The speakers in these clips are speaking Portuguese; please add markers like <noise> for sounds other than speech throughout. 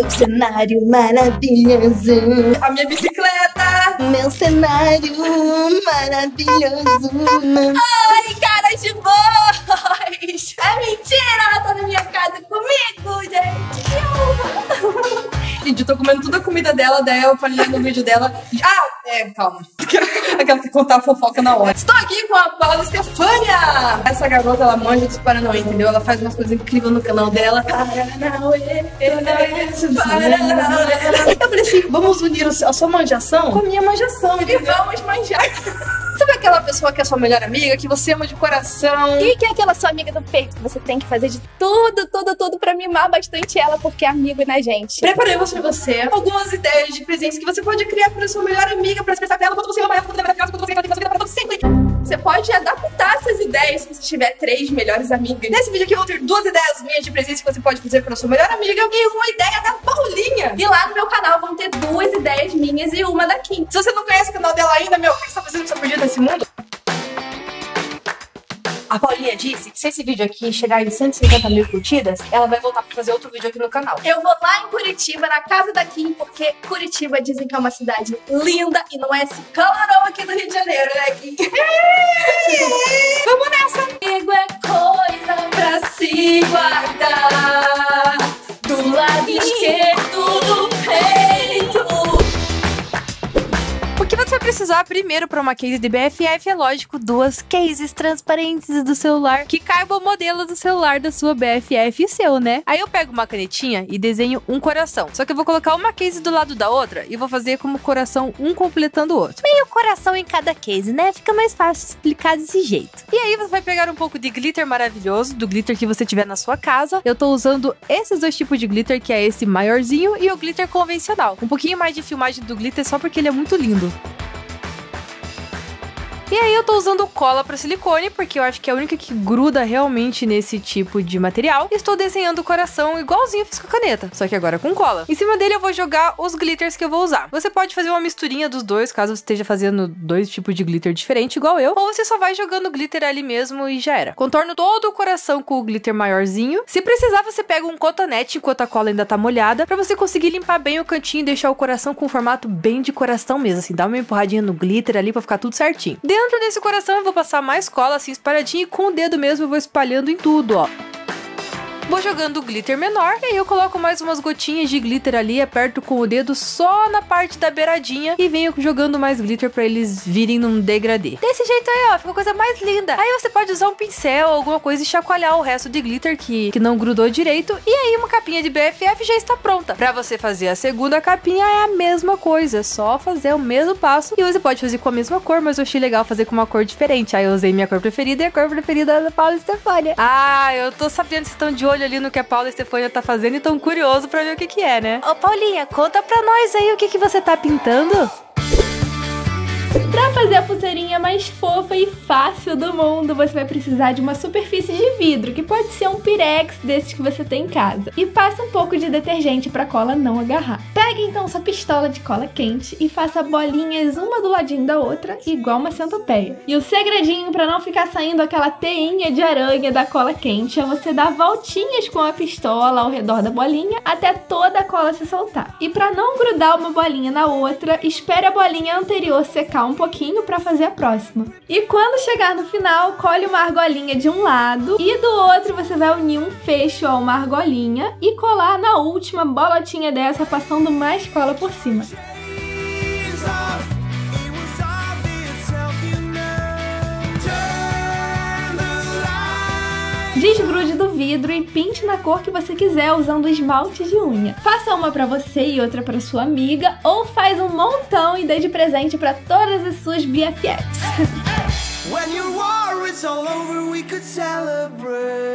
Meu cenário maravilhoso. A minha bicicleta. Meu cenário maravilhoso. Ai, cara de voz. <laughs> É mentira, ela tá na minha casa comigo, gente. <laughs> Gente, eu tô comendo toda a comida dela, daí eu falei no vídeo dela. Ah, é, calma. <laughs> <laughs> Aquela que contar a fofoca na hora. Estou aqui com a Paula Estefânia. Essa garota, ela manja dos Paranauê, entendeu? Ela faz umas coisas incríveis no canal dela. Paranauê, Paranauê. Eu falei assim, vamos unir a sua manjação com a minha manjação, E vamos manjar. Sabe aquela pessoa que é sua melhor amiga, que você ama de coração? E que é aquela sua amiga do peito que você tem que fazer de tudo, tudo, tudo pra mimar bastante ela, porque é amigo na gente. Preparamos pra você algumas ideias de presentes que você pode criar pra sua melhor amiga, pra expressar pra ela quanto você ama ela, quanto você ama ela, quanto você ama ela, para todo sempre. Você pode adaptar essas ideias se você tiver três melhores amigas. Nesse vídeo aqui eu vou ter duas ideias minhas de presentes que você pode fazer pra sua melhor amiga e uma ideia da Paulinha. E lá no meu canal vão ter duas ideias minhas e uma da Kim. Se você não conhece o canal dela ainda, meu, o que você tá fazendo você tá perdido nesse mundo? A Paulinha disse que se esse vídeo aqui chegar em 150 mil curtidas, ela vai voltar pra fazer outro vídeo aqui no canal. Eu vou lá em Curitiba, na casa da Kim, porque Curitiba dizem que é uma cidade linda e não é esse calorão aqui do Rio de Janeiro, né, Kim? <laughs> Vamos nessa! Amigo é coisa pra se guardar precisar primeiro para uma case de BFF é lógico, duas cases transparentes do celular que caibam o modelo do celular da sua BFF e seu, né? Aí eu pego uma canetinha e desenho um coração. Só que eu vou colocar uma case do lado da outra e vou fazer como coração um completando o outro. Meio coração em cada case, né? Fica mais fácil explicar desse jeito. E aí você vai pegar um pouco de glitter maravilhoso, do glitter que você tiver na sua casa. Eu tô usando esses dois tipos de glitter, que é esse maiorzinho e o glitter convencional. Um pouquinho mais de filmagem do glitter só porque ele é muito lindo. E aí eu tô usando cola para silicone, porque eu acho que é a única que gruda realmente nesse tipo de material. Estou desenhando o coração igualzinho fiz com a caneta, só que agora com cola. Em cima dele eu vou jogar os glitters que eu vou usar. Você pode fazer uma misturinha dos dois, caso você esteja fazendo dois tipos de glitter diferente, igual eu. Ou você só vai jogando glitter ali mesmo e já era. Contorno todo o coração com o glitter maiorzinho. Se precisar, você pega um cotonete enquanto a cola ainda tá molhada, para você conseguir limpar bem o cantinho e deixar o coração com um formato bem de coração mesmo, assim. Dá uma empurradinha no glitter ali pra ficar tudo certinho. Dentro desse coração eu vou passar mais cola assim espalhadinha e com o dedo mesmo eu vou espalhando em tudo, ó. Vou jogando glitter menor e aí eu coloco mais umas gotinhas de glitter ali, aperto com o dedo só na parte da beiradinha e venho jogando mais glitter para eles virem num degradê. Desse jeito aí, ó, fica a coisa mais linda. Aí você pode usar um pincel ou alguma coisa e chacoalhar o resto de glitter que, que não grudou direito e aí uma capinha de BFF já está pronta. Para você fazer a segunda capinha é a mesma coisa, é só fazer o mesmo passo e você pode fazer com a mesma cor, mas eu achei legal fazer com uma cor diferente. Aí eu usei minha cor preferida e a cor preferida da Paula Stefania. Ah, eu tô sabendo que estão de olho ali no que a Paula Estefânia tá fazendo e tão curioso pra ver o que que é, né? Ô, Paulinha, conta pra nós aí o que que você tá pintando. Fazer a pulseirinha mais fofa e fácil do mundo, você vai precisar de uma superfície de vidro, que pode ser um pirex desses que você tem em casa. E passe um pouco de detergente pra cola não agarrar. Pegue então sua pistola de cola quente e faça bolinhas uma do ladinho da outra, igual uma centopeia. E o segredinho para não ficar saindo aquela teinha de aranha da cola quente é você dar voltinhas com a pistola ao redor da bolinha até toda a cola se soltar. E para não grudar uma bolinha na outra, espere a bolinha anterior secar um pouquinho para fazer a próxima. E quando chegar no final, colhe uma argolinha de um lado e do outro você vai unir um fecho a uma argolinha e colar na última bolotinha dessa passando mais cola por cima. Desgrude do vidro e pinte na cor que você quiser usando esmalte de unha. Faça uma para você e outra para sua amiga ou faz um montão e dê de presente para todas as suas BFFs. When your war is all over, we could celebrate.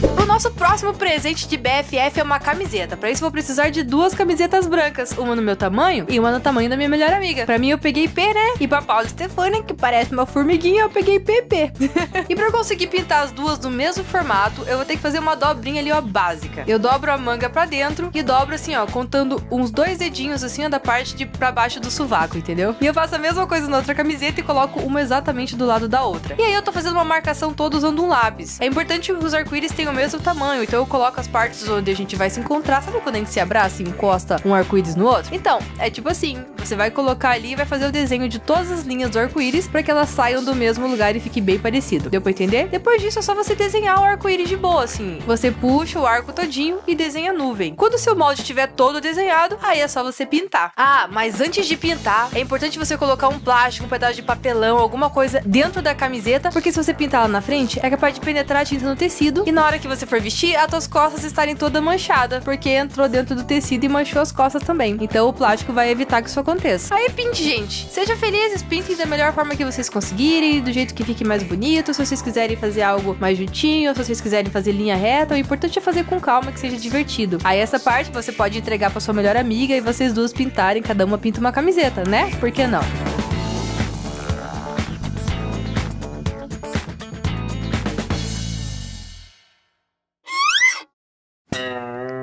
Thank you. O nosso próximo presente de BFF é uma camiseta. Pra isso vou precisar de duas camisetas brancas, uma no meu tamanho e uma no tamanho da minha melhor amiga. Pra mim eu peguei P, né? E pra Paula Stefania, que parece uma formiguinha, eu peguei PP. <laughs> e eu conseguir pintar as duas do mesmo formato, eu vou ter que fazer uma dobrinha ali, ó, básica. Eu dobro a manga pra dentro e dobro assim, ó, contando uns dois dedinhos assim, ó, da parte de pra baixo do sovaco, entendeu? E eu faço a mesma coisa na outra camiseta e coloco uma exatamente do lado da outra. E aí eu tô fazendo uma marcação toda usando um lápis. É importante que os arco-íris tenham o mesmo tamanho, então eu coloco as partes onde a gente vai se encontrar. Sabe quando a gente se abraça e encosta um arco-íris no outro? Então, é tipo assim, você vai colocar ali e vai fazer o desenho de todas as linhas do arco-íris para que elas saiam do mesmo lugar e fique bem parecido. Deu pra entender? Depois disso é só você desenhar o arco-íris de boa, assim. Você puxa o arco todinho e desenha a nuvem. Quando o seu molde estiver todo desenhado, aí é só você pintar. Ah, mas antes de pintar, é importante você colocar um plástico, um pedaço de papelão, alguma coisa dentro da camiseta, porque se você pintar lá na frente, é capaz de penetrar a tinta no tecido e na hora que você for vestir, as tuas costas estarem toda manchada, porque entrou dentro do tecido e manchou as costas também. Então o plástico vai evitar que isso aconteça. Aí pinte, gente. Seja felizes, pintem da melhor forma que vocês conseguirem, do jeito que fique mais bonito. Se vocês quiserem fazer algo mais juntinho, se vocês quiserem fazer linha reta, o importante é fazer com calma, que seja divertido. Aí essa parte você pode entregar para sua melhor amiga e vocês duas pintarem, cada uma pinta uma camiseta, né? Por que não?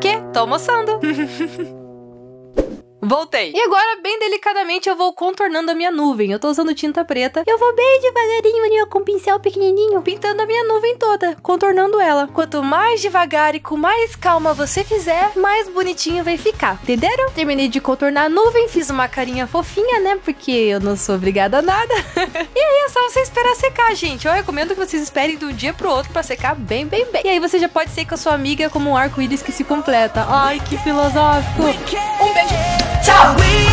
Que? Tô almoçando. <laughs> Voltei. E agora, bem delicadamente, eu vou contornando a minha nuvem. Eu tô usando tinta preta. Eu vou bem devagarinho ali, ó, com um pincel pequenininho, pintando a minha nuvem toda, contornando ela. Quanto mais devagar e com mais calma você fizer, mais bonitinho vai ficar. Entenderam? Terminei de contornar a nuvem, fiz uma carinha fofinha, né? Porque eu não sou obrigada a nada. <laughs> e aí é só você esperar secar, gente. Eu recomendo que vocês esperem de um dia pro outro pra secar bem, bem, bem. E aí você já pode ser com a sua amiga como um arco-íris que se completa. Ai, que filosófico. Um beijo. go. We